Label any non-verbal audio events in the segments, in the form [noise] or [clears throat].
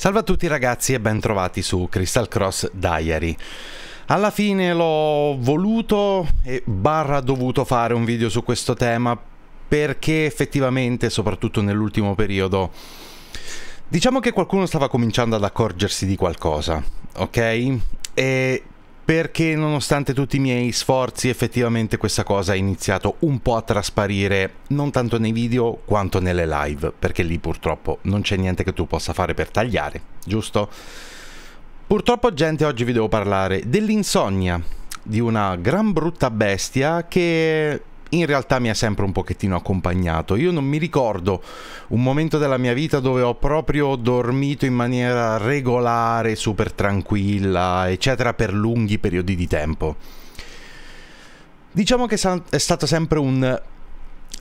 Salve a tutti ragazzi e ben trovati su Crystal Cross Diary. Alla fine l'ho voluto e barra dovuto fare un video su questo tema perché effettivamente, soprattutto nell'ultimo periodo, diciamo che qualcuno stava cominciando ad accorgersi di qualcosa, ok? E perché nonostante tutti i miei sforzi effettivamente questa cosa ha iniziato un po' a trasparire non tanto nei video quanto nelle live, perché lì purtroppo non c'è niente che tu possa fare per tagliare, giusto? Purtroppo gente oggi vi devo parlare dell'insonnia, di una gran brutta bestia che in realtà mi ha sempre un pochettino accompagnato. Io non mi ricordo un momento della mia vita dove ho proprio dormito in maniera regolare, super tranquilla, eccetera, per lunghi periodi di tempo. Diciamo che è stato sempre un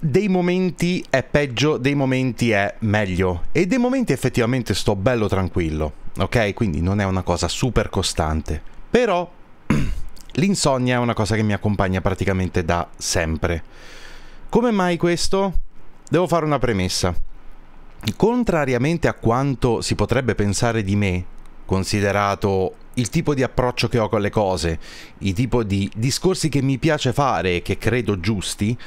dei momenti è peggio, dei momenti è meglio e dei momenti effettivamente sto bello tranquillo, ok? Quindi non è una cosa super costante. Però [clears throat] L'insonnia è una cosa che mi accompagna praticamente da sempre. Come mai questo? Devo fare una premessa. Contrariamente a quanto si potrebbe pensare di me, considerato il tipo di approccio che ho con le cose, il tipo di discorsi che mi piace fare e che credo giusti,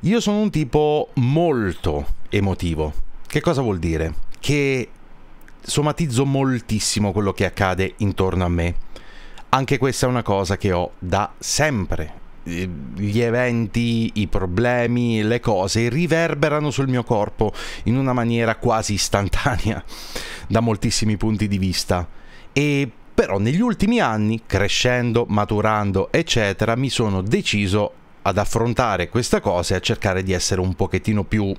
io sono un tipo molto emotivo. Che cosa vuol dire? Che somatizzo moltissimo quello che accade intorno a me anche questa è una cosa che ho da sempre. Gli eventi, i problemi, le cose riverberano sul mio corpo in una maniera quasi istantanea da moltissimi punti di vista. E però negli ultimi anni, crescendo, maturando, eccetera, mi sono deciso ad affrontare questa cosa e a cercare di essere un pochettino più,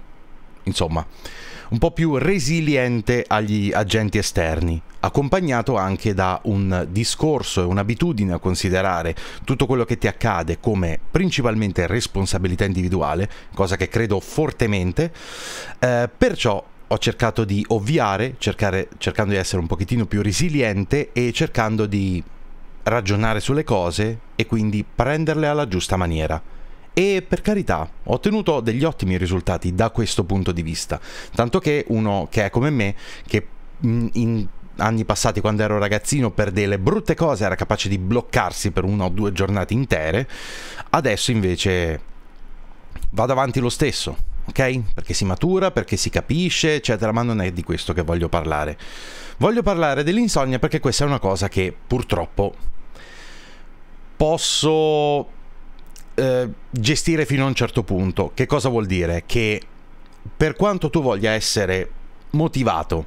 insomma, un po' più resiliente agli agenti esterni, accompagnato anche da un discorso e un'abitudine a considerare tutto quello che ti accade come principalmente responsabilità individuale, cosa che credo fortemente, eh, perciò ho cercato di ovviare, cercare, cercando di essere un pochettino più resiliente e cercando di ragionare sulle cose e quindi prenderle alla giusta maniera. E per carità, ho ottenuto degli ottimi risultati da questo punto di vista. Tanto che uno che è come me, che in anni passati quando ero ragazzino per delle brutte cose era capace di bloccarsi per una o due giornate intere, adesso invece vado avanti lo stesso, ok? Perché si matura, perché si capisce, eccetera, ma non è di questo che voglio parlare. Voglio parlare dell'insonnia perché questa è una cosa che purtroppo posso eh, gestire fino a un certo punto. Che cosa vuol dire? Che per quanto tu voglia essere motivato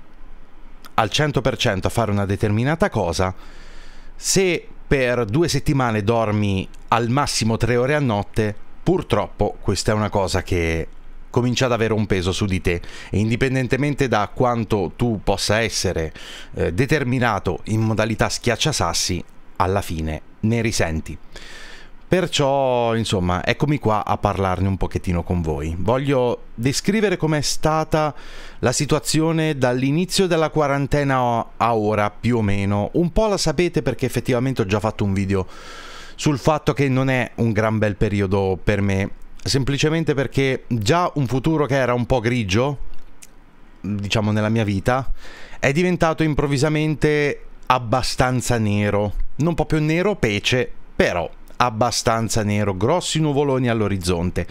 al 100% a fare una determinata cosa, se per due settimane dormi al massimo tre ore a notte, purtroppo questa è una cosa che comincia ad avere un peso su di te e indipendentemente da quanto tu possa essere eh, determinato in modalità schiacciasassi, alla fine ne risenti. Perciò, insomma, eccomi qua a parlarne un pochettino con voi. Voglio descrivere com'è stata la situazione dall'inizio della quarantena a ora, più o meno. Un po' la sapete perché effettivamente ho già fatto un video sul fatto che non è un gran bel periodo per me, semplicemente perché già un futuro che era un po' grigio, diciamo nella mia vita, è diventato improvvisamente abbastanza nero. Non proprio nero pece, però abbastanza nero, grossi nuvoloni all'orizzonte.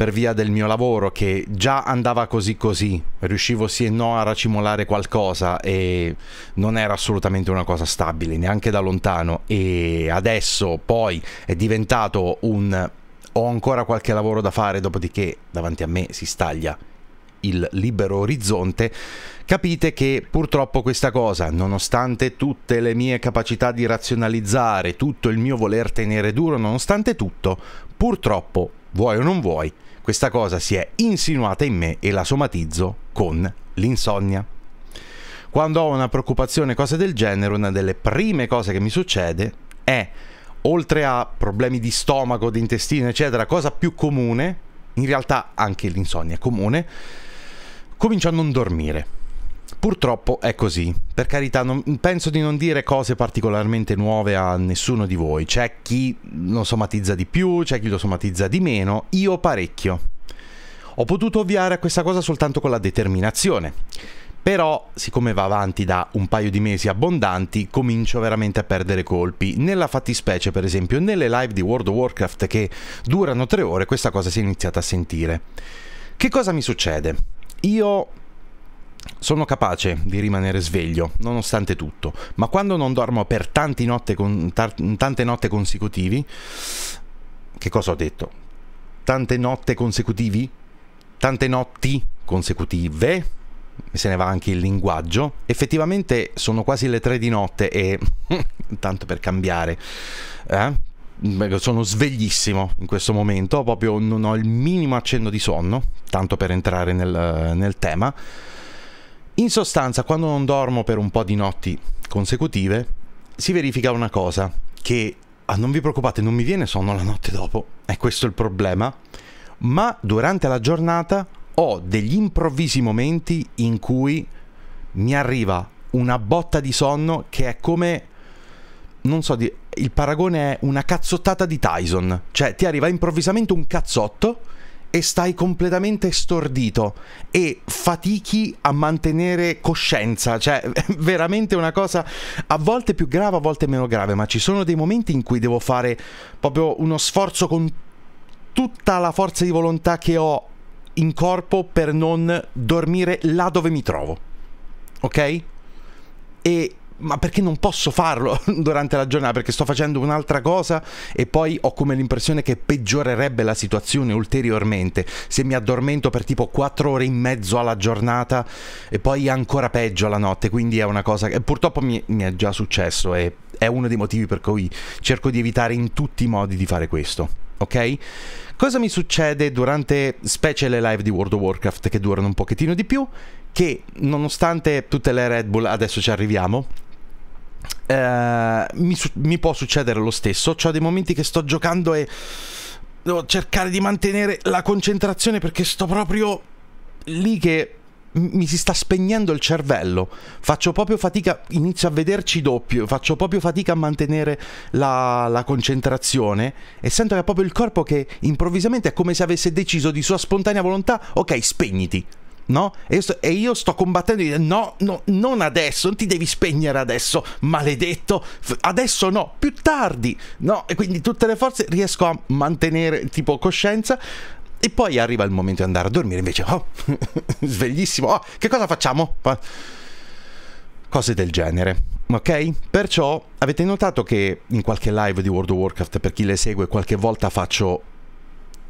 Per via del mio lavoro che già andava così così, riuscivo sì e no a racimolare qualcosa e non era assolutamente una cosa stabile, neanche da lontano. E adesso poi è diventato un ho ancora qualche lavoro da fare, dopodiché davanti a me si staglia il libero orizzonte, capite che purtroppo questa cosa, nonostante tutte le mie capacità di razionalizzare, tutto il mio voler tenere duro, nonostante tutto, purtroppo, vuoi o non vuoi, questa cosa si è insinuata in me e la somatizzo con l'insonnia. Quando ho una preoccupazione, cose del genere, una delle prime cose che mi succede è, oltre a problemi di stomaco, di intestino, eccetera, cosa più comune, in realtà anche l'insonnia è comune, comincio a non dormire. Purtroppo è così. Per carità, non, penso di non dire cose particolarmente nuove a nessuno di voi. C'è chi lo somatizza di più, c'è chi lo somatizza di meno. Io parecchio. Ho potuto ovviare a questa cosa soltanto con la determinazione. Però, siccome va avanti da un paio di mesi abbondanti, comincio veramente a perdere colpi. Nella fattispecie, per esempio, nelle live di World of Warcraft che durano tre ore, questa cosa si è iniziata a sentire. Che cosa mi succede? Io sono capace di rimanere sveglio, nonostante tutto, ma quando non dormo per notte con, tante notte consecutivi, che cosa ho detto? Tante notte consecutivi? Tante notti consecutive? se ne va anche il linguaggio. Effettivamente sono quasi le tre di notte e [laughs] tanto per cambiare, eh? Sono sveglissimo in questo momento, proprio non ho il minimo accenno di sonno, tanto per entrare nel, nel tema. In sostanza, quando non dormo per un po' di notti consecutive, si verifica una cosa, che ah, non vi preoccupate, non mi viene sonno la notte dopo, è questo il problema, ma durante la giornata ho degli improvvisi momenti in cui mi arriva una botta di sonno che è come non so, il paragone è una cazzottata di Tyson, cioè ti arriva improvvisamente un cazzotto e stai completamente stordito e fatichi a mantenere coscienza, cioè [laughs] veramente una cosa a volte più grave, a volte meno grave, ma ci sono dei momenti in cui devo fare proprio uno sforzo con tutta la forza di volontà che ho in corpo per non dormire là dove mi trovo. Ok? E ma perché non posso farlo [laughs] durante la giornata? Perché sto facendo un'altra cosa e poi ho come l'impressione che peggiorerebbe la situazione ulteriormente se mi addormento per tipo 4 ore in mezzo alla giornata e poi ancora peggio alla notte. Quindi è una cosa che purtroppo mi, mi è già successo e è uno dei motivi per cui cerco di evitare in tutti i modi di fare questo. Ok? Cosa mi succede durante specie le live di World of Warcraft che durano un pochettino di più? Che nonostante tutte le Red Bull, adesso ci arriviamo, eh, mi, mi, può succedere lo stesso. Ho dei momenti che sto giocando e devo cercare di mantenere la concentrazione perché sto proprio lì che mi si sta spegnendo il cervello, faccio proprio fatica, inizio a vederci doppio, faccio proprio fatica a mantenere la, la, concentrazione e sento che è proprio il corpo che improvvisamente è come se avesse deciso di sua spontanea volontà, ok, spegniti. No? E io, sto, e io sto combattendo no, no, non adesso, non ti devi spegnere adesso, maledetto, adesso no, più tardi, no? E quindi tutte le forze riesco a mantenere tipo coscienza, e poi arriva il momento di andare a dormire, invece, oh, [laughs] sveglissimo, oh, che cosa facciamo? Cose del genere, ok? Perciò avete notato che in qualche live di World of Warcraft, per chi le segue, qualche volta faccio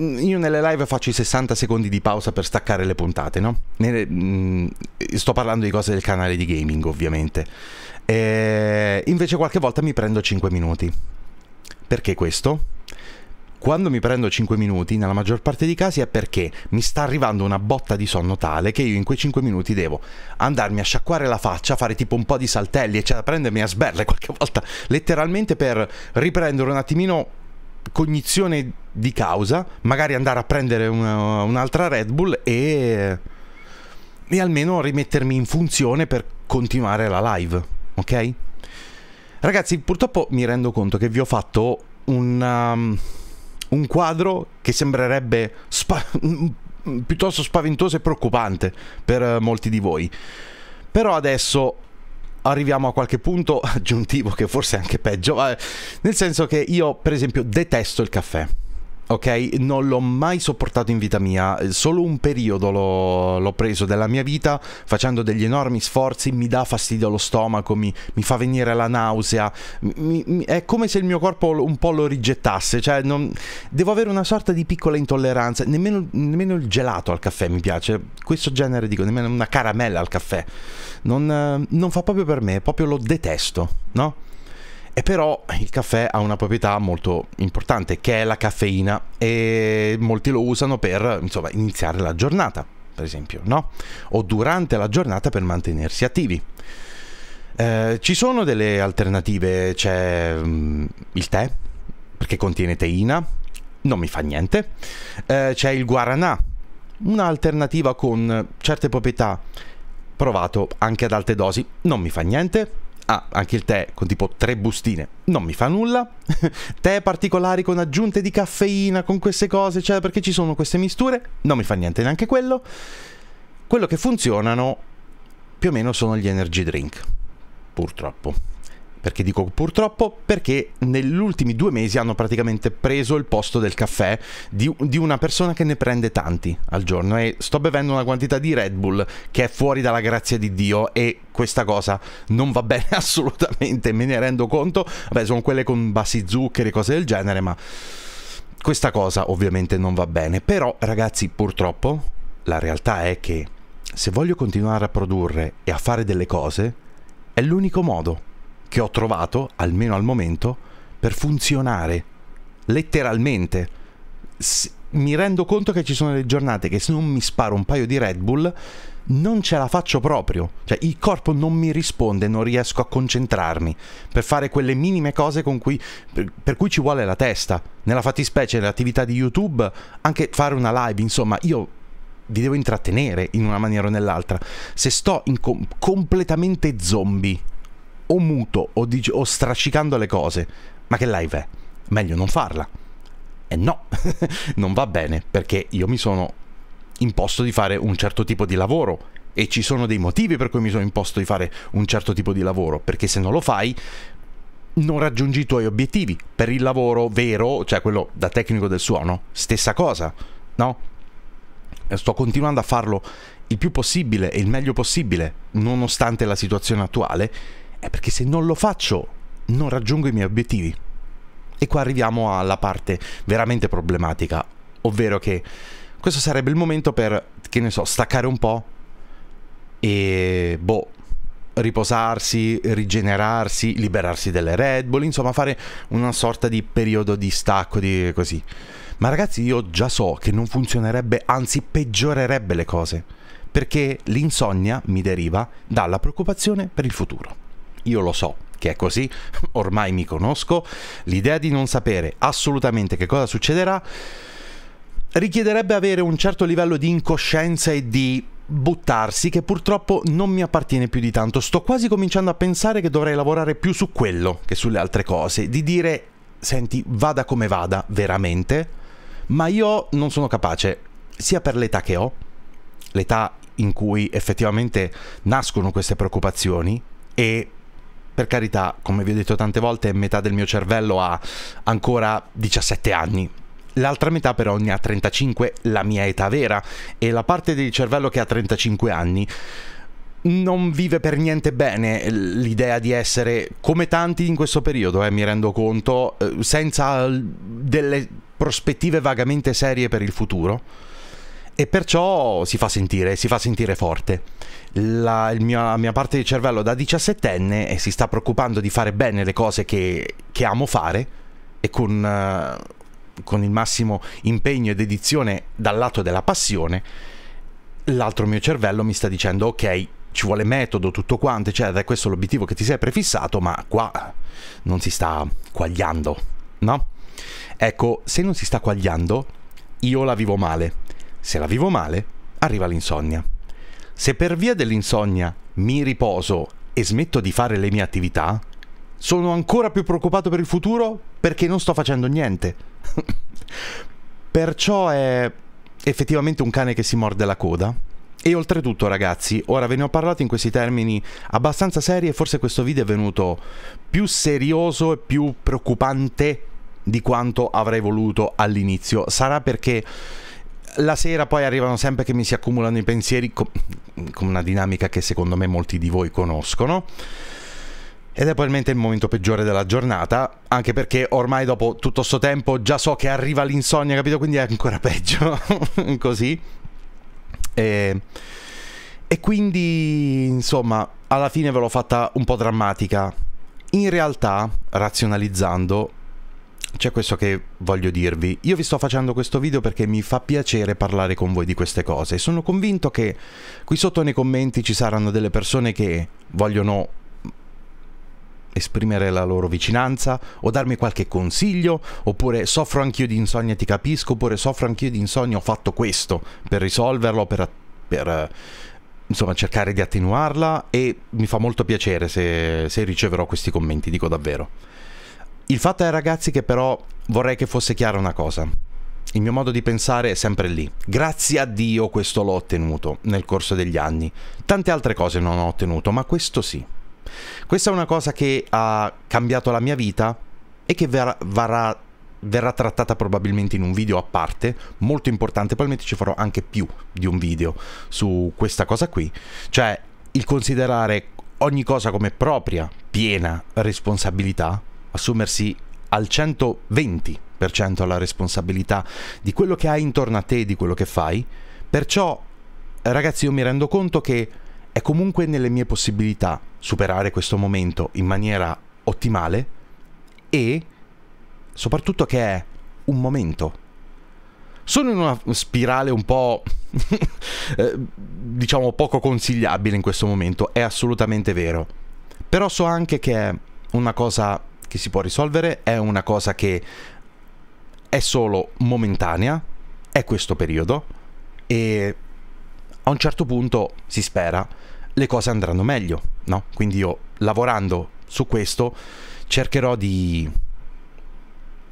io nelle live faccio i 60 secondi di pausa per staccare le puntate, no? Nelle, mh, mm, sto parlando di cose del canale di gaming, ovviamente. E invece qualche volta mi prendo 5 minuti. Perché questo? Quando mi prendo 5 minuti, nella maggior parte dei casi è perché mi sta arrivando una botta di sonno tale che io in quei 5 minuti devo andarmi a sciacquare la faccia, fare tipo un po' di saltelli, eccetera, prendermi a sberle [laughs] qualche volta, letteralmente per riprendere un attimino cognizione di causa, magari andare a prendere una, un'altra Red Bull e, e almeno rimettermi in funzione per continuare la live, ok? Ragazzi, purtroppo mi rendo conto che vi ho fatto un... Um, un quadro che sembrerebbe spa- [laughs] piuttosto spaventoso e preoccupante per eh, molti di voi. Però adesso arriviamo a qualche punto [laughs] aggiuntivo che forse è anche peggio, nel senso che io per esempio detesto il caffè ok? Non l'ho mai sopportato in vita mia, solo un periodo l'ho, preso della mia vita facendo degli enormi sforzi, mi dà fastidio allo stomaco, mi, mi fa venire la nausea, mi, mi, è come se il mio corpo un po' lo rigettasse, cioè non, devo avere una sorta di piccola intolleranza, nemmeno, nemmeno, il gelato al caffè mi piace, questo genere dico, nemmeno una caramella al caffè, non, non fa proprio per me, proprio lo detesto, no? E però il caffè ha una proprietà molto importante che è la caffeina e molti lo usano per insomma, iniziare la giornata, per esempio, no? O durante la giornata per mantenersi attivi. Eh, ci sono delle alternative, c'è um, il tè, perché contiene teina, non mi fa niente. Eh, c'è il guaranà, un'alternativa con certe proprietà provato anche ad alte dosi, non mi fa niente Ah, anche il tè con tipo tre bustine. Non mi fa nulla. [laughs] tè particolari con aggiunte di caffeina, con queste cose, cioè perché ci sono queste misture. Non mi fa niente neanche quello. Quello che funzionano più o meno sono gli energy drink. Purtroppo. Perché dico purtroppo? Perché negli ultimi due mesi hanno praticamente preso il posto del caffè di, di, una persona che ne prende tanti al giorno e sto bevendo una quantità di Red Bull che è fuori dalla grazia di Dio e questa cosa non va [laughs] bene assolutamente, me ne rendo conto. Vabbè, sono quelle con bassi zuccheri cose del genere, ma questa cosa ovviamente non va bene. Però ragazzi, purtroppo la realtà è che se voglio continuare a produrre e a fare delle cose, è l'unico modo che ho trovato, almeno al momento, per funzionare. Letteralmente. S- mi rendo conto che ci sono delle giornate che se non mi sparo un paio di Red Bull non ce la faccio proprio. Cioè il corpo non mi risponde, non riesco a concentrarmi per fare quelle minime cose cui, per, per, cui ci vuole la testa. Nella fattispecie, nell'attività di YouTube, anche fare una live, insomma, io vi devo intrattenere in una maniera o nell'altra. Se sto com- completamente zombie o muto o, dic- o strascicando le cose, ma che live è? Meglio non farla. E no, [laughs] non va bene perché io mi sono imposto di fare un certo tipo di lavoro e ci sono dei motivi per cui mi sono imposto di fare un certo tipo di lavoro, perché se non lo fai non raggiungi i tuoi obiettivi. Per il lavoro vero, cioè quello da tecnico del suono, stessa cosa, no? Sto continuando a farlo il più possibile e il meglio possibile, nonostante la situazione attuale, è perché se non lo faccio non raggiungo i miei obiettivi. E qua arriviamo alla parte veramente problematica, ovvero che questo sarebbe il momento per, che ne so, staccare un po' e boh, riposarsi, rigenerarsi, liberarsi delle Red Bull, insomma fare una sorta di periodo di stacco, di così. Ma ragazzi io già so che non funzionerebbe, anzi peggiorerebbe le cose, perché l'insonnia mi deriva dalla preoccupazione per il futuro io lo so che è così, [laughs] ormai mi conosco, l'idea di non sapere assolutamente che cosa succederà richiederebbe avere un certo livello di incoscienza e di buttarsi che purtroppo non mi appartiene più di tanto. Sto quasi cominciando a pensare che dovrei lavorare più su quello che sulle altre cose, di dire senti, vada come vada, veramente, ma io non sono capace, sia per l'età che ho, l'età in cui effettivamente nascono queste preoccupazioni e per carità, come vi ho detto tante volte, metà del mio cervello ha ancora 17 anni. L'altra metà però ne ha 35, la mia età vera, e la parte del cervello che ha 35 anni non vive per niente bene l'idea di essere come tanti in questo periodo, eh, mi rendo conto, eh, senza delle prospettive vagamente serie per il futuro e perciò si fa sentire, si fa sentire forte la, mio, la, mia parte di cervello da 17enne e si sta preoccupando di fare bene le cose che, che amo fare e con, uh, con il massimo impegno ed edizione dal lato della passione, l'altro mio cervello mi sta dicendo ok, ci vuole metodo, tutto quanto, eccetera, è questo l'obiettivo che ti sei prefissato, ma qua non si sta quagliando, no? Ecco, se non si sta quagliando, io la vivo male. Se la vivo male, arriva l'insonnia. Se per via dell'insonnia mi riposo e smetto di fare le mie attività, sono ancora più preoccupato per il futuro perché non sto facendo niente. [laughs] Perciò è effettivamente un cane che si morde la coda. E oltretutto, ragazzi, ora ve ne ho parlato in questi termini abbastanza seri e forse questo video è venuto più serioso e più preoccupante di quanto avrei voluto all'inizio. Sarà perché la sera poi arrivano sempre che mi si accumulano i pensieri con una dinamica che secondo me molti di voi conoscono. Ed è probabilmente il momento peggiore della giornata, anche perché ormai dopo tutto questo tempo già so che arriva l'insonnia, capito? Quindi è ancora [laughs] peggio, così. E, e quindi, insomma, alla fine ve l'ho fatta un po' drammatica. In realtà, razionalizzando, c'è questo che voglio dirvi. Io vi sto facendo questo video perché mi fa piacere parlare con voi di queste cose. Sono convinto che qui sotto nei commenti ci saranno delle persone che vogliono esprimere la loro vicinanza o darmi qualche consiglio oppure soffro anch'io di insonnia ti capisco oppure soffro anch'io di insonnia ho fatto questo per risolverlo per, per insomma cercare di attenuarla e mi fa molto piacere se, se riceverò questi commenti dico davvero il fatto è ragazzi che però vorrei che fosse chiara una cosa. il mio modo di pensare è sempre lì. Grazie a Dio questo l'ho ottenuto nel corso degli anni. Tante altre cose non ho ottenuto, ma questo sì. Questa è una cosa che ha cambiato la mia vita e che verrà, verrà, verrà trattata probabilmente in un video a parte, molto importante, probabilmente ci farò anche più di un video su questa cosa qui, cioè il considerare ogni cosa come propria, piena responsabilità, assumersi al 120% la responsabilità di quello che hai intorno a te di quello che fai. Perciò, ragazzi, io mi rendo conto che è comunque nelle mie possibilità superare questo momento in maniera ottimale e soprattutto che è un momento. Sono in una spirale un po' [laughs] eh, diciamo poco consigliabile in questo momento, è assolutamente vero. Però so anche che è una cosa che si può risolvere, è una cosa che è solo momentanea, è questo periodo e a un certo punto si spera le cose andranno meglio, no? Quindi io lavorando su questo cercherò di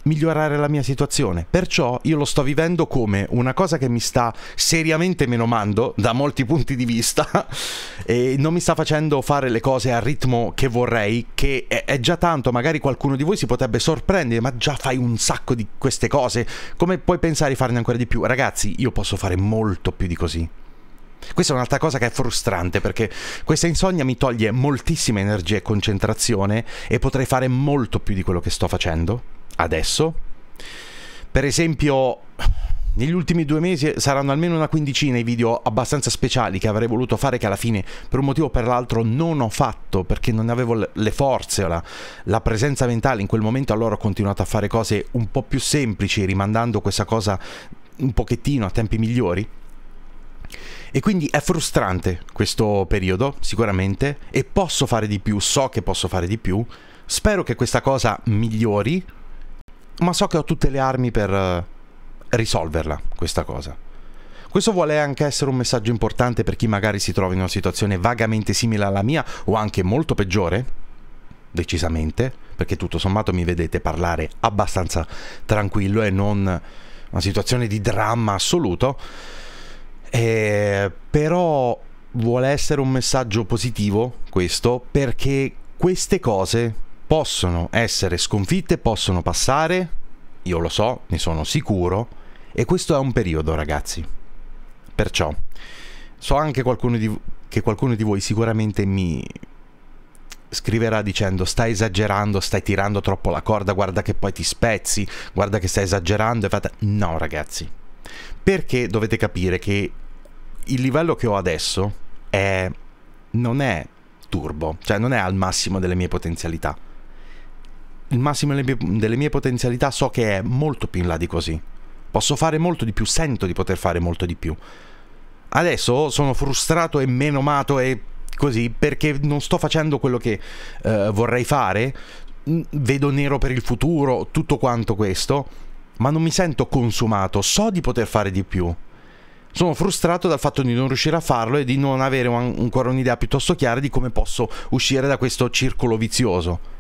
migliorare la mia situazione. Perciò io lo sto vivendo come una cosa che mi sta seriamente menomando da molti punti di vista [laughs] e non mi sta facendo fare le cose al ritmo che vorrei, che è, è già tanto, magari qualcuno di voi si potrebbe sorprendere, ma già fai un sacco di queste cose, come puoi pensare di farne ancora di più? Ragazzi, io posso fare molto più di così. Questa è un'altra cosa che è frustrante perché questa insonnia mi toglie moltissima energia e concentrazione e potrei fare molto più di quello che sto facendo adesso. Per esempio, negli ultimi due mesi saranno almeno una quindicina i video abbastanza speciali che avrei voluto fare che alla fine per un motivo o per l'altro non ho fatto perché non avevo le forze o la, la, presenza mentale in quel momento allora ho continuato a fare cose un po' più semplici rimandando questa cosa un pochettino a tempi migliori. E quindi è frustrante questo periodo sicuramente e posso fare di più so che posso fare di più. Spero che questa cosa migliori ma so che ho tutte le armi per eh, risolverla, questa cosa. Questo vuole anche essere un messaggio importante per chi magari si trova in una situazione vagamente simile alla mia o anche molto peggiore, decisamente, perché tutto sommato mi vedete parlare abbastanza tranquillo e non una situazione di dramma assoluto, eh, però vuole essere un messaggio positivo questo perché queste cose possono essere sconfitte, possono passare, io lo so, ne sono sicuro, e questo è un periodo ragazzi. Perciò, so anche qualcuno di, che qualcuno di voi sicuramente mi scriverà dicendo stai esagerando, stai tirando troppo la corda, guarda che poi ti spezzi, guarda che stai esagerando e fate... No ragazzi, perché dovete capire che il livello che ho adesso è... non è turbo, cioè non è al massimo delle mie potenzialità il massimo delle mie, potenzialità so che è molto più in là di così. Posso fare molto di più, sento di poter fare molto di più. Adesso sono frustrato e menomato e così perché non sto facendo quello che uh, vorrei fare, vedo nero per il futuro, tutto quanto questo, ma non mi sento consumato, so di poter fare di più. Sono frustrato dal fatto di non riuscire a farlo e di non avere un, ancora un'idea piuttosto chiara di come posso uscire da questo circolo vizioso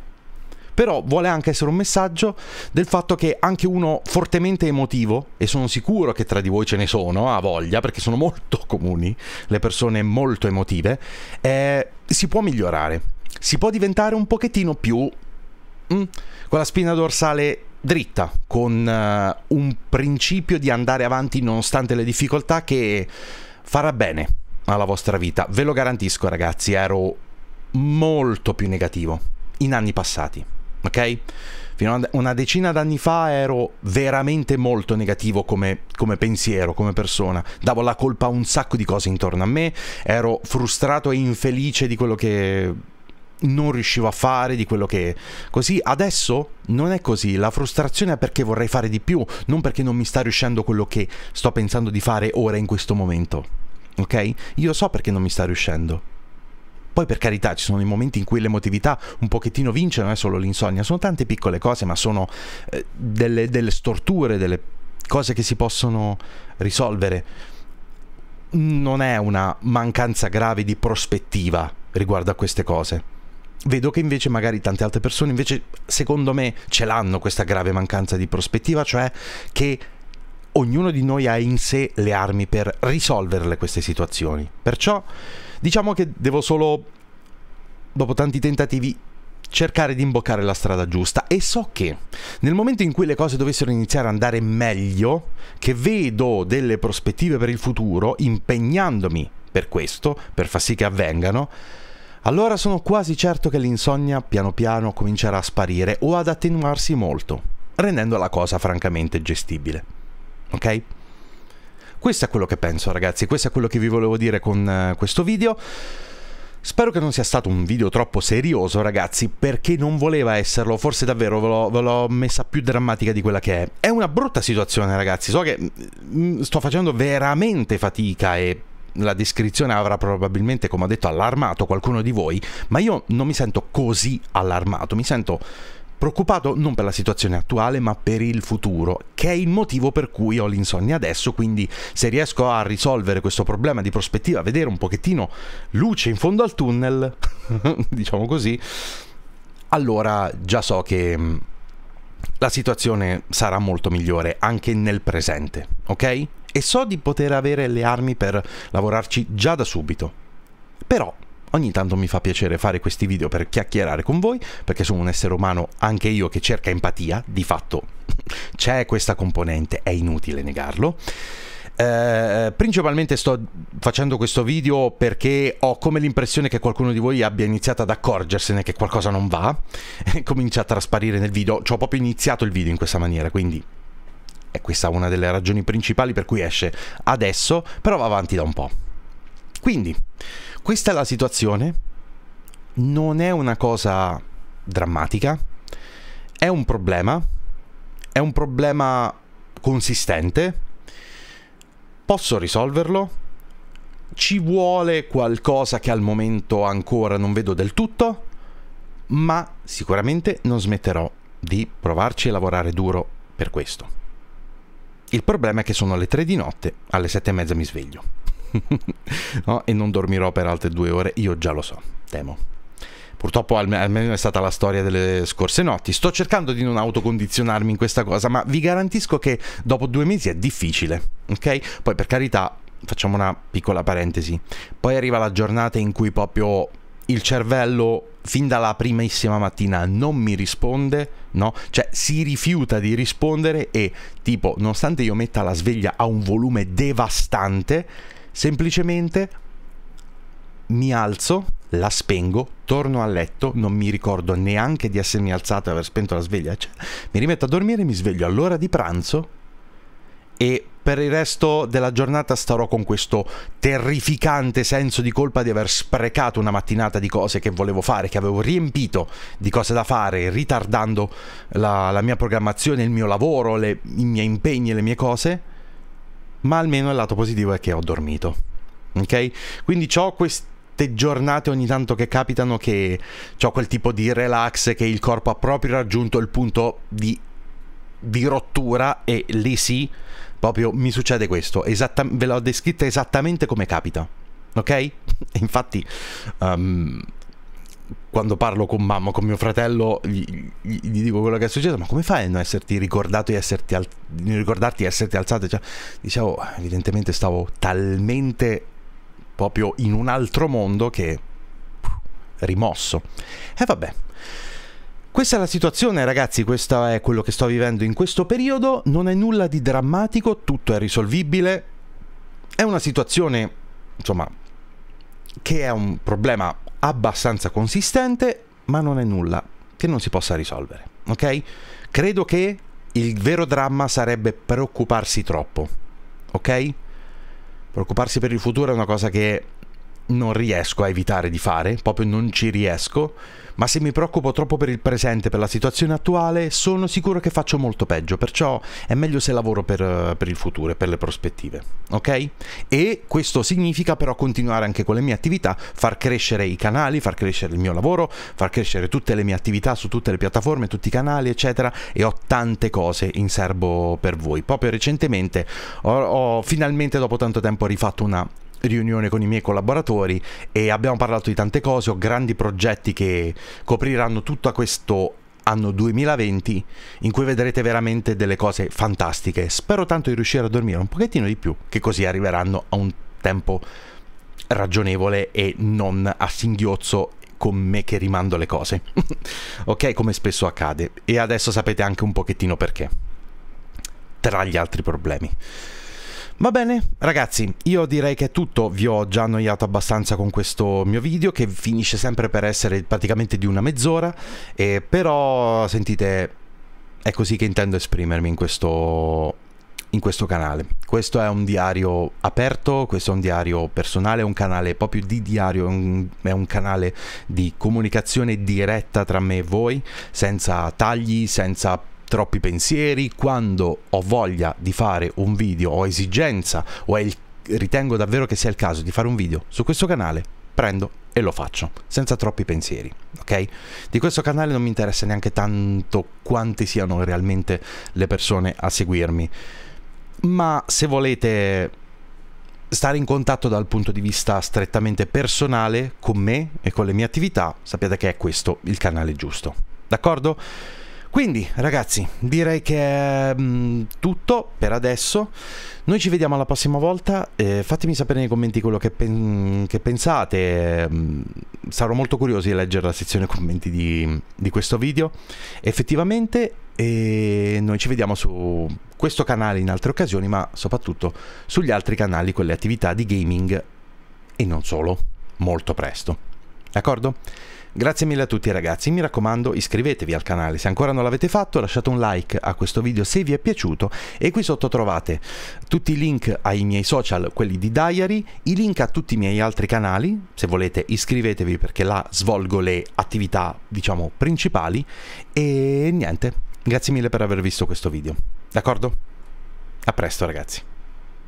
però vuole anche essere un messaggio del fatto che anche uno fortemente emotivo, e sono sicuro che tra di voi ce ne sono, a voglia, perché sono molto [laughs] comuni le persone molto emotive, eh, si può migliorare, si può diventare un pochettino più mm, con la spina dorsale dritta, con uh, un principio di andare avanti nonostante le difficoltà che farà bene alla vostra vita. Ve lo garantisco ragazzi, ero molto più negativo in anni passati ok? Fino a una decina d'anni fa ero veramente molto negativo come, come, pensiero, come persona. Davo la colpa a un sacco di cose intorno a me, ero frustrato e infelice di quello che non riuscivo a fare, di quello che... Così adesso non è così, la frustrazione è perché vorrei fare di più, non perché non mi sta riuscendo quello che sto pensando di fare ora in questo momento. Ok? Io so perché non mi sta riuscendo poi per carità ci sono i momenti in cui l'emotività un pochettino vince, non è solo l'insonnia, sono tante piccole cose, ma sono eh, delle, delle storture, delle cose che si possono risolvere. Non è una mancanza grave di prospettiva riguardo a queste cose. Vedo che invece magari tante altre persone invece secondo me ce l'hanno questa grave mancanza di prospettiva, cioè che ognuno di noi ha in sé le armi per risolverle queste situazioni. Perciò diciamo che devo solo, dopo tanti tentativi, cercare di imboccare la strada giusta e so che nel momento in cui le cose dovessero iniziare ad andare meglio, che vedo delle prospettive per il futuro, impegnandomi per questo, per far sì che avvengano, allora sono quasi certo che l'insonnia piano piano comincerà a sparire o ad attenuarsi molto, rendendo la cosa francamente gestibile. Ok? Questo è quello che penso ragazzi, questo è quello che vi volevo dire con uh, questo video. Spero che non sia stato un video troppo serioso, ragazzi, perché non voleva esserlo. Forse davvero ve l'ho, messa più drammatica di quella che è. È una brutta situazione, ragazzi. So che mm, sto facendo veramente fatica e la descrizione avrà probabilmente, come ho detto, allarmato qualcuno di voi, ma io non mi sento così allarmato, mi sento preoccupato non per la situazione attuale ma per il futuro, che è il motivo per cui ho l'insonnia adesso, quindi se riesco a risolvere questo problema di prospettiva, vedere un pochettino luce in fondo al tunnel, [laughs] diciamo così, allora già so che mm, la situazione sarà molto migliore anche nel presente, ok? E so di poter avere le armi per lavorarci già da subito. Però ogni tanto mi fa piacere fare questi video per chiacchierare con voi, perché sono un essere umano anche io che cerca empatia, di fatto [laughs] c'è questa componente, è inutile negarlo. Eh, principalmente sto facendo questo video perché ho come l'impressione che qualcuno di voi abbia iniziato ad accorgersene che qualcosa non va [laughs] e comincia a trasparire nel video. Ci ho proprio iniziato il video in questa maniera, quindi è questa una delle ragioni principali per cui esce adesso, però va avanti da un po'. Quindi, questa è la situazione, non è una cosa drammatica, è un problema, è un problema consistente, posso risolverlo, ci vuole qualcosa che al momento ancora non vedo del tutto, ma sicuramente non smetterò di provarci e lavorare duro per questo. Il problema è che sono le tre di notte, alle sette e mezza mi sveglio. [laughs] no? e non dormirò per altre due ore, io già lo so, temo. Purtroppo almeno è stata la storia delle scorse notti. Sto cercando di non autocondizionarmi in questa cosa, ma vi garantisco che dopo due mesi è difficile, ok? Poi per carità, facciamo una piccola parentesi. Poi arriva la giornata in cui proprio il cervello fin dalla primissima mattina non mi risponde, no? Cioè si rifiuta di rispondere e tipo, nonostante io metta la sveglia a un volume devastante, semplicemente mi alzo, la spengo, torno a letto, non mi ricordo neanche di essermi alzato e aver spento la sveglia, cioè, mi rimetto a dormire, mi sveglio all'ora di pranzo e per il resto della giornata starò con questo terrificante senso di colpa di aver sprecato una mattinata di cose che volevo fare, che avevo riempito di cose da fare, ritardando la, la mia programmazione, il mio lavoro, le, i miei impegni le mie cose ma almeno il lato positivo è che ho dormito. Ok? Quindi ho queste giornate ogni tanto che capitano che ho quel tipo di relax che il corpo ha proprio raggiunto il punto di, di rottura e lì sì, proprio mi succede questo. Ve l'ho descritta esattamente come capita. Ok? [laughs] Infatti, um, quando parlo con mamma, con mio fratello, gli, gli, gli, dico quello che è successo, ma come fai a non esserti ricordato e esserti al, ricordarti di esserti alzato? Cioè, dicevo, evidentemente stavo talmente proprio in un altro mondo che rimosso. E vabbè. Questa è la situazione ragazzi, questo è quello che sto vivendo in questo periodo, non è nulla di drammatico, tutto è risolvibile, è una situazione, insomma, che è un problema abbastanza consistente, ma non è nulla che non si possa risolvere. Ok? Credo che il vero dramma sarebbe preoccuparsi troppo. Ok? Preoccuparsi per il futuro è una cosa che non riesco a evitare di fare, proprio non ci riesco ma se mi preoccupo troppo per il presente, per la situazione attuale, sono sicuro che faccio molto peggio, perciò è meglio se lavoro per, per il futuro e per le prospettive, ok? E questo significa però continuare anche con le mie attività, far crescere i canali, far crescere il mio lavoro, far crescere tutte le mie attività su tutte le piattaforme, tutti i canali, eccetera, e ho tante cose in serbo per voi. Proprio recentemente ho, ho finalmente dopo tanto tempo rifatto una riunione con i miei collaboratori e abbiamo parlato di tante cose, ho grandi progetti che copriranno tutto questo anno 2020 in cui vedrete veramente delle cose fantastiche. Spero tanto di riuscire a dormire un pochettino di più, che così arriveranno a un tempo ragionevole e non a singhiozzo con me che rimando le cose. [laughs] ok, come spesso accade. E adesso sapete anche un pochettino perché. Tra gli altri problemi. Va bene, ragazzi, io direi che è tutto, vi ho già annoiato abbastanza con questo mio video che finisce sempre per essere praticamente di una mezz'ora, eh, però sentite, è così che intendo esprimermi in questo, in questo canale. Questo è un diario aperto, questo è un diario personale, è un canale proprio di diario, è un, è un canale di comunicazione diretta tra me e voi, senza tagli, senza troppi pensieri, quando ho voglia di fare un video, ho esigenza o il, ritengo davvero che sia il caso di fare un video su questo canale, prendo e lo faccio, senza troppi pensieri, ok? Di questo canale non mi interessa neanche tanto quante siano realmente le persone a seguirmi, ma se volete stare in contatto dal punto di vista strettamente personale con me e con le mie attività, sappiate che è questo il canale giusto. D'accordo? Quindi ragazzi direi che è mm, tutto per adesso, noi ci vediamo alla prossima volta, eh, fatemi sapere nei commenti quello che, pen che pensate, mm, sarò molto curioso di leggere la sezione commenti di, di questo video, effettivamente e noi ci vediamo su questo canale in altre occasioni ma soprattutto sugli altri canali con le attività di gaming e non solo, molto presto, d'accordo? Grazie mille a tutti ragazzi, mi raccomando iscrivetevi al canale. Se ancora non l'avete fatto, lasciate un like a questo video se vi è piaciuto. E qui sotto trovate tutti i link ai miei social, quelli di Diary, i link a tutti i miei altri canali, se volete iscrivetevi perché là svolgo le attività diciamo principali. E niente, grazie mille per aver visto questo video, d'accordo? A presto ragazzi.